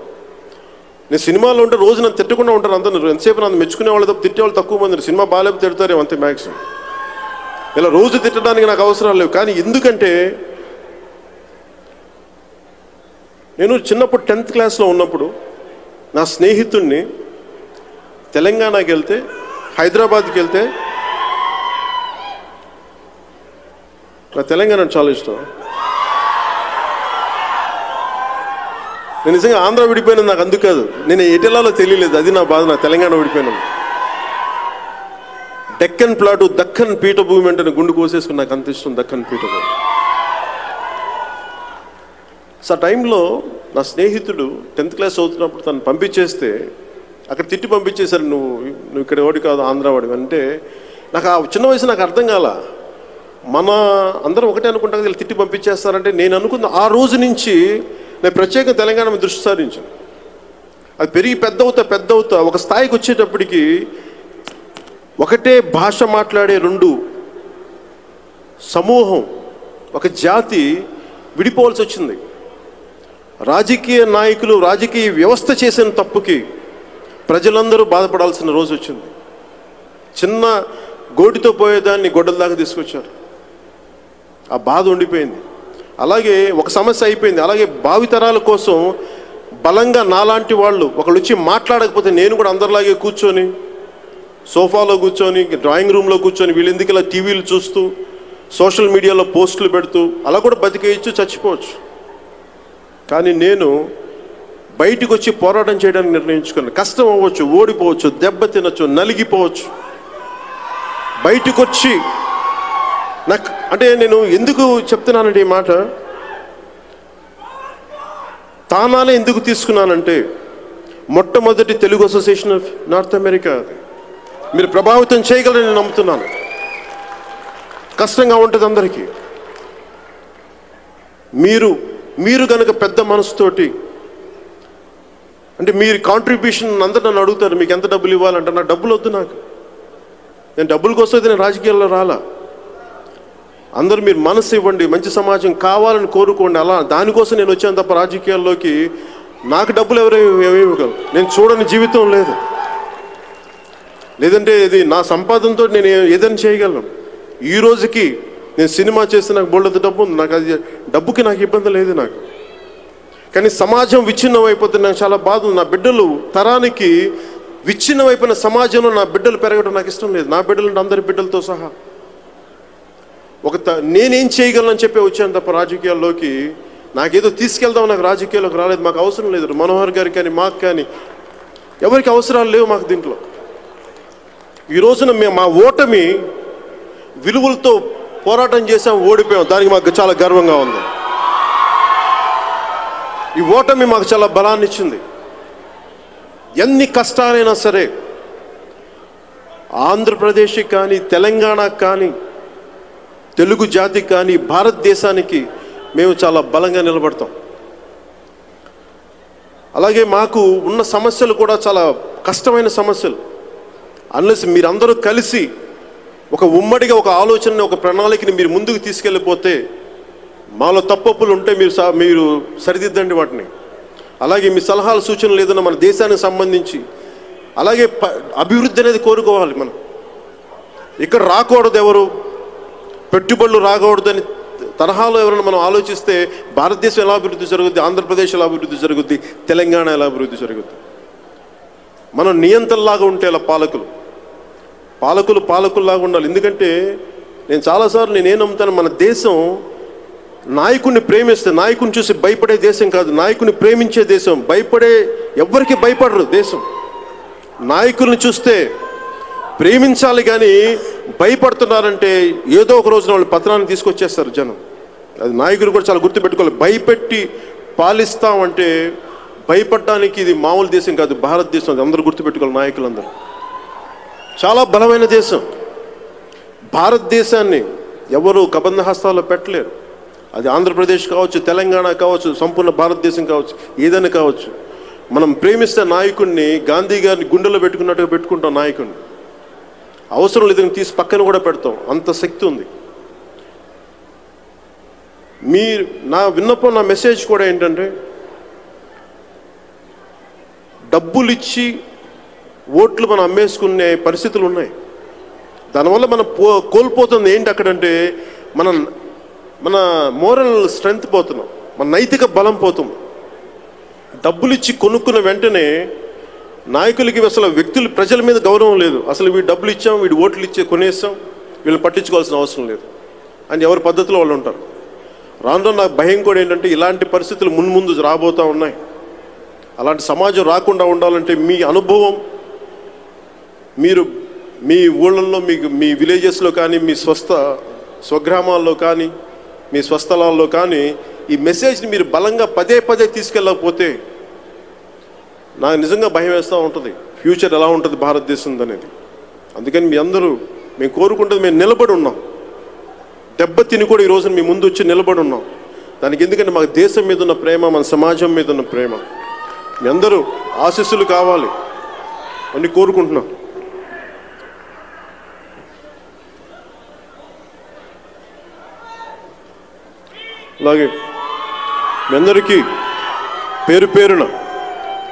నేను సినిమాలో ఉంటే రోజు నన్ను తిట్టకుండా ఉంటాను అందరు. ఎంతసేపు నన్ను మెచ్చుకునే వాళ్ళు తప్ప తిట్టేవాళ్ళు తక్కువ మంది సినిమా బాగాలేపు తిడతారు అంతే మ్యాక్సిమం ఇలా రోజు తిట్టడానికి నాకు అవసరం లేవు. కానీ ఎందుకంటే నేను చిన్నప్పుడు టెన్త్ క్లాస్లో ఉన్నప్పుడు నా స్నేహితుడిని తెలంగాణకి వెళ్తే హైదరాబాద్కి వెళ్తే నా తెలంగాణ అంటే చాలా ఇష్టం. నేను నిజంగా ఆంధ్ర విడిపోయినా నాకు అందుకు కాదు. నేను ఎటెలాలో తెలియలేదు. అది నా బాధ నా తెలంగాణ విడిపోయినా డెక్కన్ ప్లాటు దక్కన్ పీఠభూమి అంటే గుండు కోసేసుకుని నాకు అంత ఇష్టం దక్కన్ పీఠభూమి. సో ఆ టైంలో నా స్నేహితుడు టెన్త్ క్లాస్ చదువుతున్నప్పుడు తను పంపించేస్తే అక్కడ తిట్టి పంపించేశారు నువ్వు నువ్వు ఇక్కడ ఓడి కాదు ఆంధ్రవాడి అంటే నాకు ఆ చిన్న వయసు నాకు అర్థం కాల. మన అందరం ఒకటే అనుకుంటాం కదా, వీళ్ళు తిట్టి పంపించేస్తారంటే నేను అనుకున్న ఆ రోజు నుంచి నేను ప్రత్యేకంగా తెలంగాణ మీద దృష్టి సారించాను. అది పెరిగి పెద్ద అవుతా పెద్ద అవుతా ఒక స్థాయికి వచ్చేటప్పటికి ఒకటే భాష మాట్లాడే రెండు సమూహం ఒక జాతి విడిపోవాల్సి వచ్చింది. రాజకీయ నాయకులు రాజకీయ వ్యవస్థ చేసిన తప్పుకి ప్రజలందరూ బాధపడాల్సిన రోజు వచ్చింది. చిన్న గోటితో పోయేదాన్ని గొడ్డల దాకా తీసుకొచ్చారు. ఆ బాధ ఉండిపోయింది. అలాగే ఒక సమస్య అయిపోయింది. అలాగే భావితరాల కోసం బలంగా నాలాంటి వాళ్ళు ఒకళ్ళు వచ్చి మాట్లాడకపోతే నేను కూడా అందరిలాగే కూర్చొని సోఫాలో కూర్చొని డ్రాయింగ్ రూమ్లో కూర్చొని వీళ్ళు ఎందుకు ఇలా టీవీలు చూస్తూ సోషల్ మీడియాలో పోస్టులు పెడుతూ అలా కూడా బతికేయచ్చు చచ్చిపోవచ్చు. కానీ నేను బయటకు వచ్చి పోరాటం చేయడానికి నిర్ణయించుకున్నాను. కష్టం అవ్వచ్చు ఓడిపోవచ్చు దెబ్బ తినచ్చు నలిగిపోవచ్చు. బయటికి వచ్చి నాకు అంటే నేను ఎందుకు చెప్తున్నానంటే ఈ మాట? తానాలే ఎందుకు తీసుకున్నానంటే మొట్టమొదటి Telugu association of North America అది. మీరు ప్రభావితం చేయగలని నేను నమ్ముతున్నాను. కష్టంగా ఉంటుంది అందరికీ. మీరు మీరు కనుక పెద్ద మనసుతోటి అంటే మీరు కాంట్రిబ్యూషన్ అందరు నన్ను అడుగుతారు మీకు ఎంత డబ్బులు ఇవ్వాలంటే నా డబ్బులు వద్దు నాకు. నేను డబ్బుల కోసం అయితే నేను రాజకీయాల్లో రాలా. అందరూ మీరు మనసు ఇవ్వండి మంచి సమాజం కావాలని కోరుకోండి అలా దానికోసం నేను వచ్చాను తప్ప రాజకీయాల్లోకి నాకు డబ్బులు ఎవరు ఇవ్వగలరు? నేను చూడని జీవితం లేదు. లేదంటే ఇది నా సంపాదనతో నేను ఏదైనా చేయగలను. ఈ రోజుకి నేను సినిమా చేస్తే నాకు బోల్డ్ డబ్బు ఉంది. నాకు అది డబ్బుకి నాకు ఇబ్బంది లేదు నాకు. కానీ సమాజం విచ్ఛిన్నం అయిపోతే నాకు చాలా బాధ ఉంది. నా బిడ్డలు తరానికి విచ్ఛిన్నం అయిపోయిన సమాజంలో నా బిడ్డలు పెరగడం నాకు ఇష్టం లేదు. నా బిడ్డలు అందరి బిడ్డలతో సహా. ఒక త- నేనేం చేయగలను చెప్పి వచ్చాను తప్ప రాజకీయాల్లోకి నాకేదో తీసుకెళ్దాం నాకు రాజకీయాల్లోకి రాలేదు. మాకు అవసరం లేదు. మనోహర్ గారికి కానీ మాకు కానీ ఎవరికి అవసరాలు లేవు మాకు దీంట్లో. ఈ రోజున మేము మా ఓటమి విలువలతో పోరాటం చేసాం ఓడిపోయాం. దానికి మాకు చాలా గర్వంగా ఉంది. ఈ ఓటమి మాకు చాలా బలాన్ని ఇచ్చింది. ఎన్ని కష్టాలైనా సరే ఆంధ్రప్రదేశ్కి కానీ తెలంగాణకు కానీ తెలుగు జాతికి కానీ భారతదేశానికి మేము చాలా బలంగా నిలబడతాం. అలాగే మాకు ఉన్న సమస్యలు కూడా చాలా కష్టమైన సమస్యలు. అన్లెస్ మీరందరూ కలిసి ఒక ఉమ్మడిగా ఒక ఆలోచనని ఒక ప్రణాళికని మీరు ముందుకు తీసుకెళ్ళిపోతే మాలో తప్పప్పులు ఉంటే మీరు స- మీరు సరిదిద్దండి వాటిని. అలాగే మీ సలహాలు సూచనలు ఏదైనా మన దేశానికి సంబంధించి అలాగే ప- అభివృద్ధి అనేది కోరుకోవాలి మనం. ఇక్కడ రాకూడదు ఎవరు పెట్టుబడులు రాకూడదని తరహాలో ఎవరైనా మనం ఆలోచిస్తే భారతదేశం ఎలా అభివృద్ధి జరుగుద్ది ఆంధ్రప్రదేశ్ ఎలా అభివృద్ధి జరుగుద్ది తెలంగాణ ఎలా అభివృద్ధి జరుగుద్ది. మనం నియంత్రణలాగా ఉంటే అలా పాలకులు? పాలకులు పాలకుల్లాగా ఉండాలి. ఎందుకంటే నేను చాలాసార్లు నేనేం నమ్ముతాను మన దేశం నాయకుడిని ప్రేమిస్తే నాయకుడిని చూసి భయపడే దేశం కాదు. నాయకుని ప్రేమించే దేశం. భయపడే ఎవ్వరికి భయపడరు దేశం. నాయకుల్ని చూస్తే ప్రేమించాలి కానీ భయపడుతున్నారంటే ఏదో ఒక రోజున వాళ్ళు పత్రాన్ని తీసుకొచ్చేస్తారు జనం. అది నాయకులు కూడా చాలా గుర్తుపెట్టుకోవాలి. భయపెట్టి పాలిస్తామంటే భయపడడానికి ఇది మామూలు దేశం కాదు భారతదేశం. అది అందరూ గుర్తుపెట్టుకోవాలి నాయకులందరూ. చాలా బలమైన దేశం. భారతదేశాన్ని ఎవరు కబంధ హస్తాల్లో పెట్టలేరు. అది ఆంధ్రప్రదేశ్ కావచ్చు తెలంగాణ కావచ్చు సంపూర్ణ భారతదేశం కావచ్చు ఏదైనా కావచ్చు. మనం ప్రేమిస్తే నాయకుడిని గాంధీ గారిని గుండెలో పెట్టుకున్నట్టుగా పెట్టుకుంటాం నాయకుడిని అవసరం లేదని తీసి పక్కన కూడా పెడతాం. అంత శక్తి ఉంది. మీరు నా విన్నపం నా మెసేజ్ కూడా ఏంటంటే డబ్బులిచ్చి ఓట్లు మనం అమ్మేసుకునే పరిస్థితులు ఉన్నాయి. దానివల్ల మనం పో కోల్పోతుంది ఏంటి అక్కడంటే మన మన మోరల్ స్ట్రెంగ్త్ పోతున్నాం. మన నైతిక బలం పోతుంది. డబ్బులు ఇచ్చి కొనుక్కున్న వెంటనే నాయకులకి అసలు వ్యక్తులు ప్రజల మీద గౌరవం లేదు. అసలు వీడు డబ్బులు ఇచ్చాం వీడు ఓట్లు ఇచ్చే కొనేస్తాం వీళ్ళని పట్టించుకోవాల్సిన అవసరం లేదు. అని ఎవరి పద్ధతిలో వాళ్ళు ఉంటారు. రాను రాను నాకు భయం కూడా ఏంటంటే ఇలాంటి పరిస్థితులు మున్ముందు రాబోతూ ఉన్నాయి. అలాంటి సమాజం రాకుండా ఉండాలంటే మీ అనుభవం మీరు మీ ఊళ్ళల్లో మీకు మీ విలేజెస్లో కానీ మీ స్వస్థ స్వగ్రామాల్లో కానీ మీ స్వస్థలాల్లో కానీ ఈ మెసేజ్ని మీరు బలంగా పదే పదే తీసుకెళ్ళకపోతే నాకు నిజంగా భయం వేస్తూ ఉంటుంది. ఫ్యూచర్ ఎలా ఉంటుంది భారతదేశం అనేది. అందుకని మీ అందరూ మేము కోరుకుంటుంది మేము నిలబడి ఉన్నాం. దెబ్బ తిని కూడా ఈ రోజున మీ ముందు వచ్చి నిలబడి ఉన్నాం. దానికి ఎందుకంటే మాకు దేశం మీద ఉన్న ప్రేమ మన సమాజం మీద ఉన్న ప్రేమ. మీ అందరూ ఆశీస్సులు కావాలి అని కోరుకుంటున్నాం. అలాగే మీ అందరికీ పేరు పేరున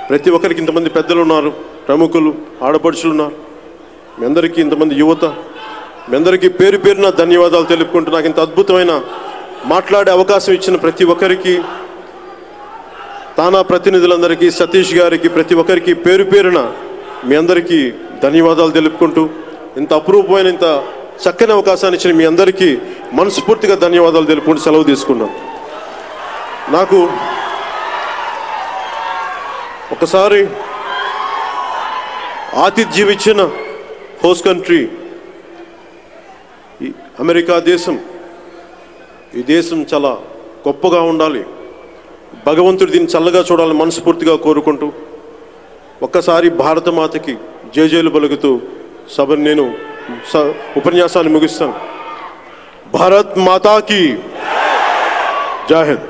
ప్రతి ఒక్కరికి ఇంతమంది పెద్దలు ఉన్నారు ప్రముఖులు ఆడపడుచులు ఉన్నారు. మీ అందరికీ ఇంతమంది యువత మీ అందరికీ పేరు పేరున ధన్యవాదాలు తెలుపుకుంటూ నాకు ఇంత అద్భుతమైన మాట్లాడే అవకాశం ఇచ్చిన ప్రతి ఒక్కరికి తానా ప్రతినిధులందరికీ సతీష్ గారికి ప్రతి ఒక్కరికి పేరు పేరున మీ అందరికీ ధన్యవాదాలు తెలుపుకుంటూ ఇంత అపురూపమైన ఇంత చక్కని అవకాశాన్ని ఇచ్చిన మీ అందరికీ మనస్ఫూర్తిగా ధన్యవాదాలు తెలుపుకుంటూ సెలవు తీసుకున్నాం. నాకు ఒకసారి ఆతిథ్యం ఇచ్చిన హోస్ట్ కంట్రీ ఈ అమెరికా దేశం. ఈ దేశం చాలా గొప్పగా ఉండాలి. భగవంతుడు దీన్ని చల్లగా చూడాలని మనస్ఫూర్తిగా కోరుకుంటూ ఒక్కసారి భారతమాతకి జేజేలు పలుకుతూ సభను నేను ఉపన్యాసాన్ని ముగిస్తాను భారత్ మాతాకి జాహిద్